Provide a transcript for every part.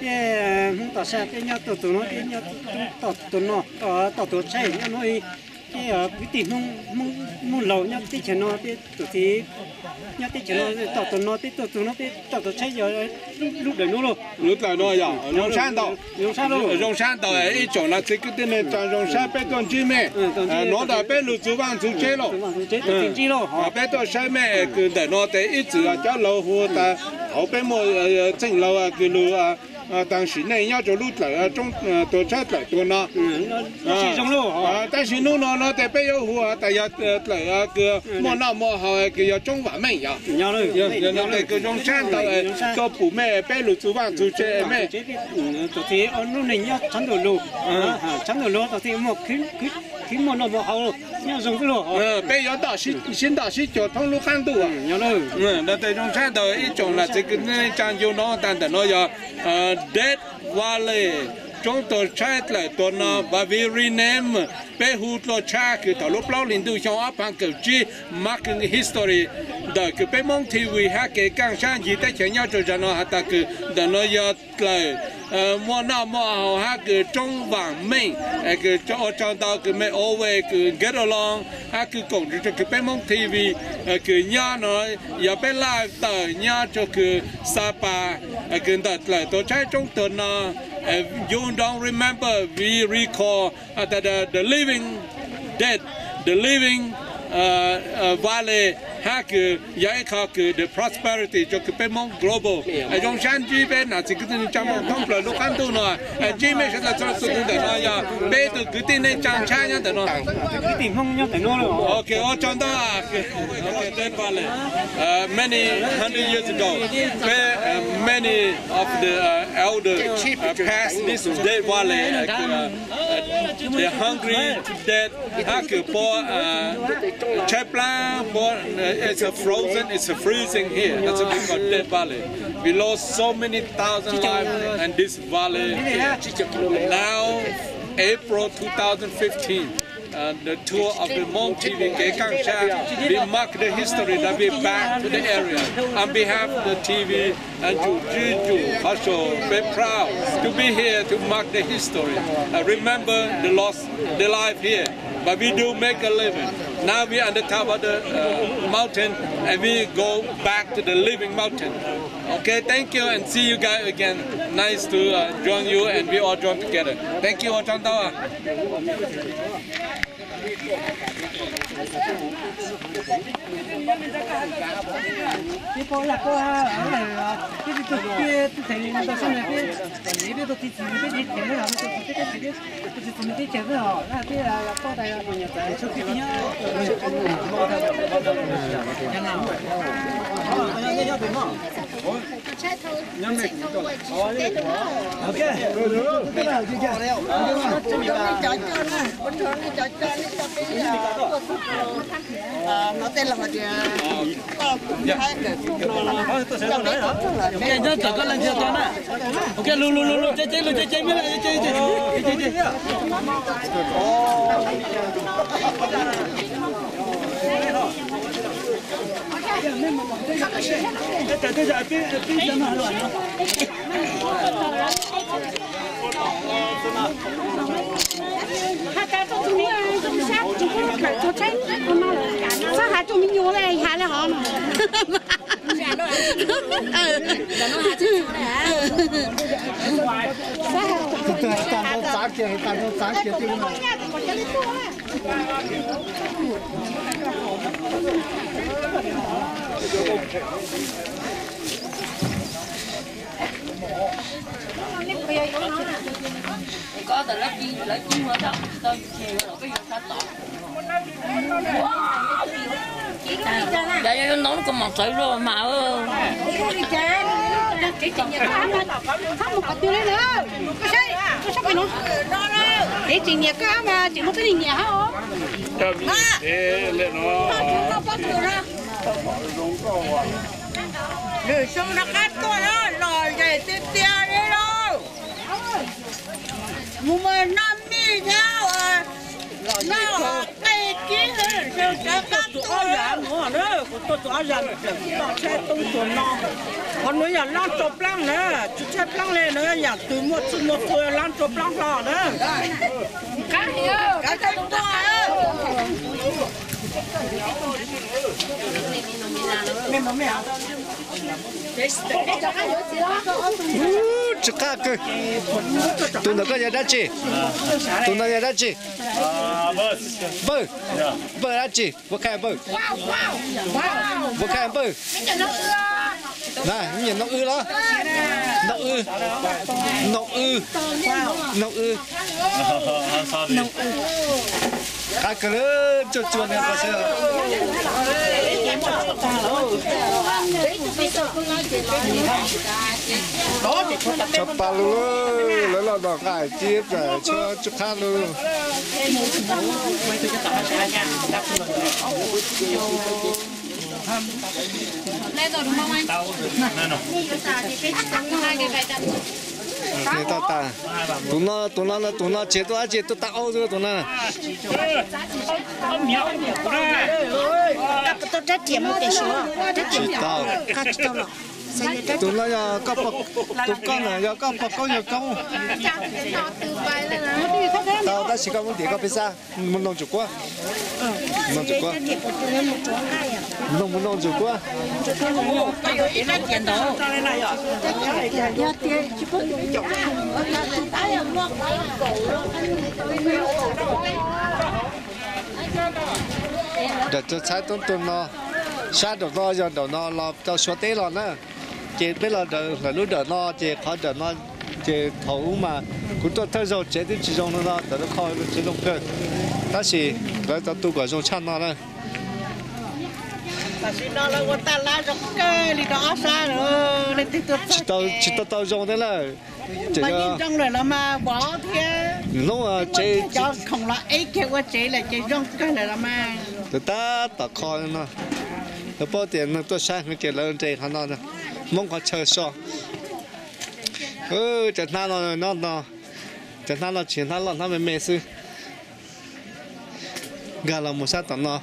ye mun ta sa te nya to to no te nya to to no to to to sai nya noi cái bi ti nu mu mu lo nya ti che no te to ti nya chén che no to to no te to to no te to to sai yo lúc đấy nó luôn. Lúc đấy nó giờ rong san đâu rong san đâu rong san đâu ấy chỗ là cái cái tên này toàn rong san bé toàn chi mẹ. À, nó đã bé lụt chú vàng chú chế rồi. Ừ. Bé toàn sai mẹ cứ để nó tới ít chữ cho lâu hồ ta. Hậu bé mua ờ, ờ, chỉnh lâu à ờ, cứ lừa 啊，佢路啊。啊，但是呢，要做路来啊，中呃多车来多呢，嗯，那是中路啊，但是路呢，那得背有户啊，大家呃来啊个莫那莫好个要中完美呀，要了，要要那个中山的呃，做补咩背路主办出去咩，嗯，昨天哦，路呢要长头路，啊，长头路昨天莫去去 chỉ muốn nó vào hậu. Nhau dùng cái lỗ. Ừ, bây giờ đào xí xin đào xí cho thông lũ khăn tu à? Ừ, nhau nó ừ nó từ trong xe tới ít chồng là chỉ cái trang vô nó tan tận nó giờ ờ, dead valley. Trong tờ trái là tờ nó và vì rename bé hụt lo cha cứ tờ lúc lâu lên đuôi trong áp hàng cử tri marking history. Đờ cứ bé mong thì vì hai cái càng sang gì tới chở nhau rồi ra nó hạt ta cứ đờ nó giờ lời Ờ, mua nào mua hào hai cái trong vàng mình. Ờ, cái cho ờ, cho tao cái mấy always cái get along. Hai cái cùng cho cái bé mong TV cứ cái nhà nó giờ bé lại tờ nhà cho cái sapa. Cái đặt lại tôi chạy trong tôi nó you don't remember, we recall uh, that the, the living dead, the living Ờ, ờ, vale ha ku yai ka ku the prosperity cho ku pe mong global a jong ờ, shan ji be na chi ku ni chang mong tong pla lu kan tu no a ji me sha cha su tu da na ya be tu ku ti ne chang cha ya da no ku ti mong ya da no okay o chang da à. okay that vale. Uh, many hundred years ago. Where uh, many of the uh, elder uh, passed this dead valley uh, They're hungry, that hacker for uh, chaplain, uh, it's a frozen, it's a freezing here. That's a big Dead Valley. We lost so many thousand lives in this valley. Here. Now, April 2015 and the tour of the Mont TV we mark the history that we back to the area. On behalf of the TV and to Juju, also very proud to be here to mark the history. Uh, remember the lost, the life here, but we do make a living. Now we are on the top of the uh, mountain and we go back to the living mountain. Okay, thank you and see you guys again. Nice to uh, join you and we all join together. Thank you, Ochantawa. Cái cô là cô ha ở này cái cái cái cái thầy nó xong rồi cái cái cái tôi chỉ chỉ cái cái thầy nó làm cái cái cái cái cái chỉ cái cái cái họ là cái là cô đây là mình nhập số cái nhá Ok. Rồi rồi. Cái nào kia kia. nó tên là trai thôi, chị thôi, chị sẽ đúng rồi. Ok, được, được, được, được, chị kia. Chúng ta đi chọn chân à, bình thường đi chọn chân, đi chọn cái của thuốc nó tên là gì? Ok, nhớ chọn cái lần chọn à. Ok, lu lu lu lu, chơi chơi lu chơi chơi biết là chơi chơi. Chơi chơi chơi sao hả chúng mình nhớ này hả là họ mà Tao tao kia, tao tao kia. Thank you.！có từ lá chi lấy chi mà đâu tôi chiều rồi cái gì sao tỏ dạ dạ nó còn một sợi rồi mà ơ. Cái chuyện nhà cá không một cái tiêu đấy nữa. Cái gì? Cái sao cái nó? Cái nhà mà cái nhà hả? Cho để người sống nó cắt tôi đó lòi về tiếp theo đi đâu? Mùa năm đi theo à? Nó cây kiến nữa sao sao các tổ giả nữa nữa của tôi tổ giả nữa tổ xe tung tổ non còn nữa là lan chụp lăng nữa chú xe lăng lên nữa là từ một từ một tuổi lan chụp lăng lò nữa Cá hiểu chỉ cả cơ tụi nó có nhà đã chị. Tụi nó nhà đã chị. Bơ. Bơ đã chị. Bơ khai bơ. Bơ khai bơ. Này, nhìn nó ư đó. Nó ư. Nó ư. Nó ư. Nó ư. Cả cái đó chuột này có sao cho ba lô lấy là đỏ cải tiếp rồi cho cho luôn thế ta ta tụi nó tụi nó tụi nó chế tôi chế tôi tạo rồi tụi nó tôi rất điểm một cái số rất điểm tạo cá chỉ tao lọ sai rất tụi nó giờ có bậc tụi con này giờ có bậc có nhiều công. Tao đã chỉ có một điểm có pizza muốn nông chủ quá. Nông chủ quá. Nông, muốn nông chủ quá. Để cho sai tụi tụi nó sai được nó giờ đầu nó là cho số tế rồi nữa biết là đợi là lúc đợi nó chỉ khó đợi nó chỉ thấu mà cũng tôi thấy rồi chế đến chỉ trong nó đợi nó khó chỉ trong cơ ta chỉ lấy tao tu quả trong chăn nó ta là ta đó chỉ tao chỉ tao tao trong đấy là chỉ nhìn trong rồi là mà bỏ kia lúc mà cho không là ấy kia qua chế là chế trong cái này là mà. Ta ta khó nó nó bao tiền, nó tôi sang cái là chế hắn nó nó mong có chờ so ừ chẳng nào nó nó nó chẳng nào nó chuyện nó nó mới mê sư gà là một sát tầm nó.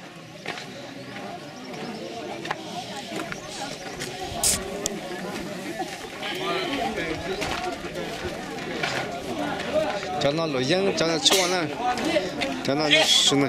Cho nó lối dân, cho nó chua nè. Cho nó xuống nó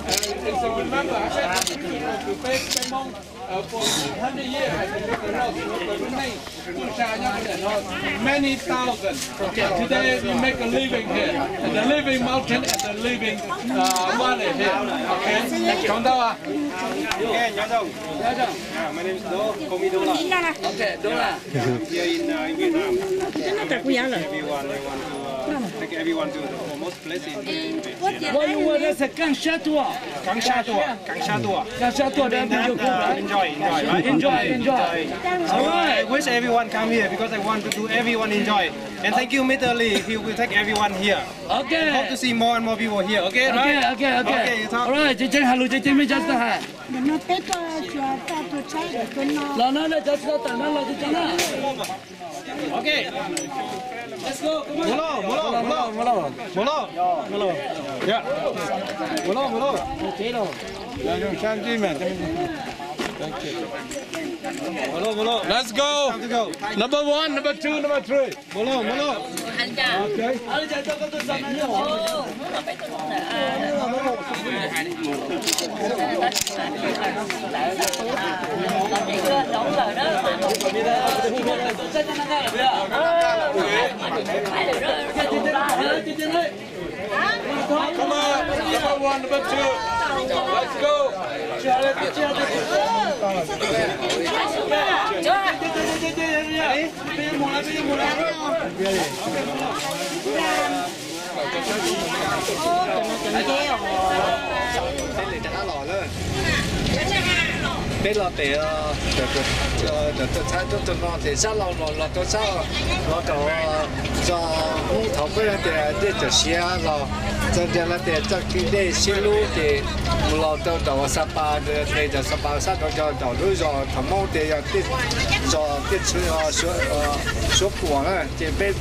xuống Many thousand. Today we make a living here, and the living mountain and the living uh, valley here. Okay, chúng ta à? Okay, nhớ đâu? Nhớ chưa? Yeah, my name is Do. Call me Do lah. Okay, đúng là. Here in, uh, in Vietnam, nó cả quý rồi everyone they want to uh, take everyone to the foremost place in Vietnam. What you want is a gang sha tua. Gang Sha Tua. Gang Sha Tua. Gang sha tua then That, you go uh, enjoy, enjoy, right? Enjoy, enjoy. So I wish everyone come here because I want to do everyone enjoy. And thank you, Mr. Lee. He will take everyone here. Okay. Hope to see more and more people here. Okay, Okay, right? okay, okay. Okay, you talk. Alright, chị chị hello chị mới just hai. nó just. Okay. Let's go. Molo, molo, molo, molo, molo, molo. Yeah. Molo, molo. Okay, no. You man. Thank you. Molo, molo. Let's go. Number one, number two, number three. Molo, molo. Anh chàng. Okay. Ờ, Ồ, ừ. nó phải tôi Làm gì cơ, đúng rồi đó. Phải được. Come on. Number one, number two. Let's go. Thế là trả lò nữa bé lo bé ờ được được ờ được được thay được được nó thì sao lo lo lo tôi sao lo cho cho mua thầu cái thì để để cho xe lo cho cho là để cho cái để xe lú thì lo cho cho sapa để để cho sapa sao cho cho cho lúc rồi thằng mong thì để cho để cho số số của nó. Thì bé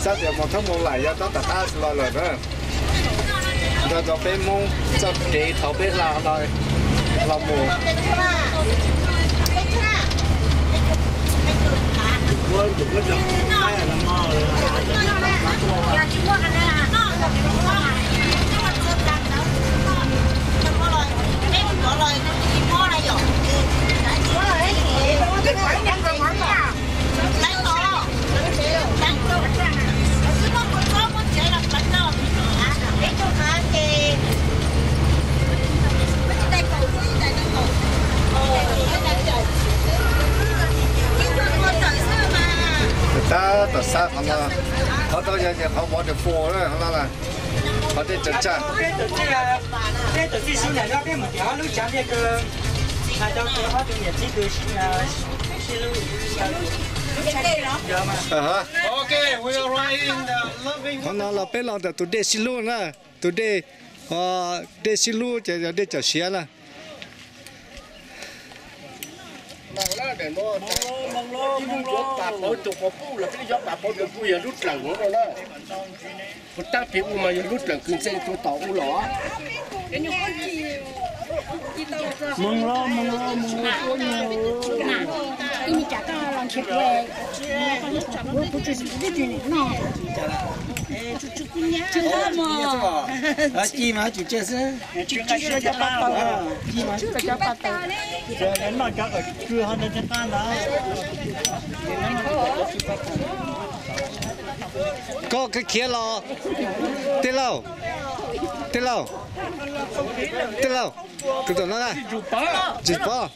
sao thì một thằng một lại ya đó là ta lo rồi đó cho cho bé mong cho để thầu bé là rồi là mùa ta 我冇得播啦，咁啦啦，我哋真真。我哋自己啊，我哋自己煮嘢食，我哋唔要攞啲錢咩嘅。啊，就煮啲乜嘢咧？就豉油、豉油、豉油雞咯。得嘛？啊哈？Okay, we are right in the loving. 哦，我哋我哋，today 豉油啦，today 啊，豉油就就啲潮汕啦。Họ nói là bé lòng là tụi để xin luôn nè tụi để ờ để xin luôn giờ giờ để cho xe là một tác phiếu mà giờ rút là cứ tôi tỏ u lỏ mừng lo mừng lo mừng lo lòng chụp về, nó có chụp cái chuyện nó. Chụp mà. à chi mà chủ chế sẽ chủ chế cho bắt đầu chi mà chủ cho bắt đầu rồi đến nó cho ở chưa hơn đến ta đó có cái kia lo. Tên lâu. Tên lâu. Tên lâu. Cái tụi nó này chụp bao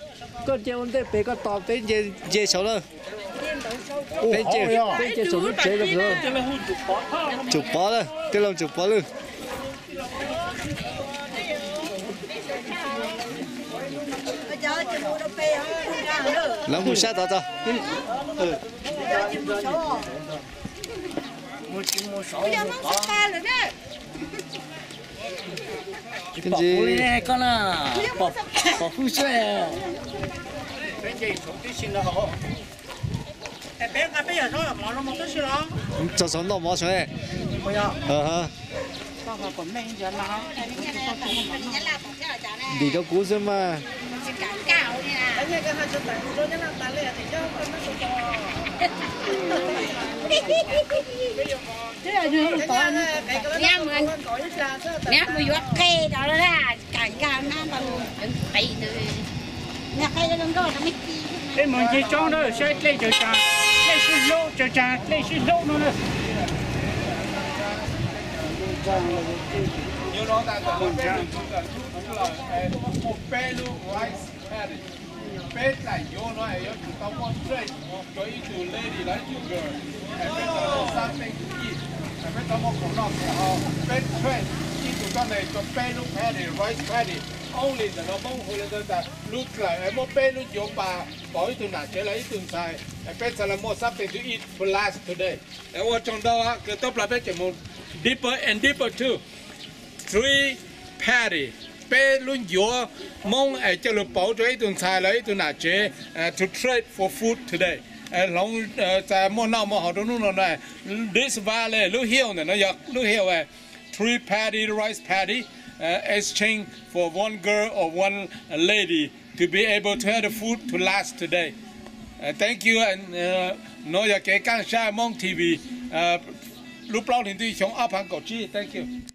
con chơi vấn đề bé có tao bé chơi chơi xấu rồi bé chơi bé chơi xấu lúc chơi được rồi chụp bó rồi tên lòng chụp bao rồi làm một sát đó cho cái gì? con à. Bỏ bỏ phu xe mà cho số nó mua xe bây giờ ờ đi cho cú xem mà Thế là như có Nha mình Nha mình vắt kê đó là Cảnh cao nó bằng Tỷ từ Nha kê nó có nó mới cái mình chỉ cho nó sẽ lấy cho cha lấy xin lô cho cha lấy xin lô nó nữa You know that the Pelu rice paddy. Pet là yo nó là chúng to one straight. Cho you to lady like you girl. And pet là something to eat. And pet là một khẩu lọc thì họ pet trade. Eat to con này cho Pelu paddy, rice paddy. Only the nó bông hồi lên ta lúc lại em một Pelu vô bà bỏ ít tu đã, chế lấy ít tu xài. And pet là một something to eat for last today. Em ở trong đó á, cái top là pet chỉ một deeper and deeper too. three patty pe luôn gió mong ai cho lực bảo cho tuần sai lấy tuần nào chế à, to trade for food today. Long tại mua nào mua họ này. this valley lúc hill này nó giặc lúc hill này three patty rice patty uh, à, exchange for one girl or one lady to be able to have the food to last today. Uh, thank you and uh, nó giặc cái căng xa mong TV uh, lúc lâu thì tôi sống áp hàng cầu chi. Thank you.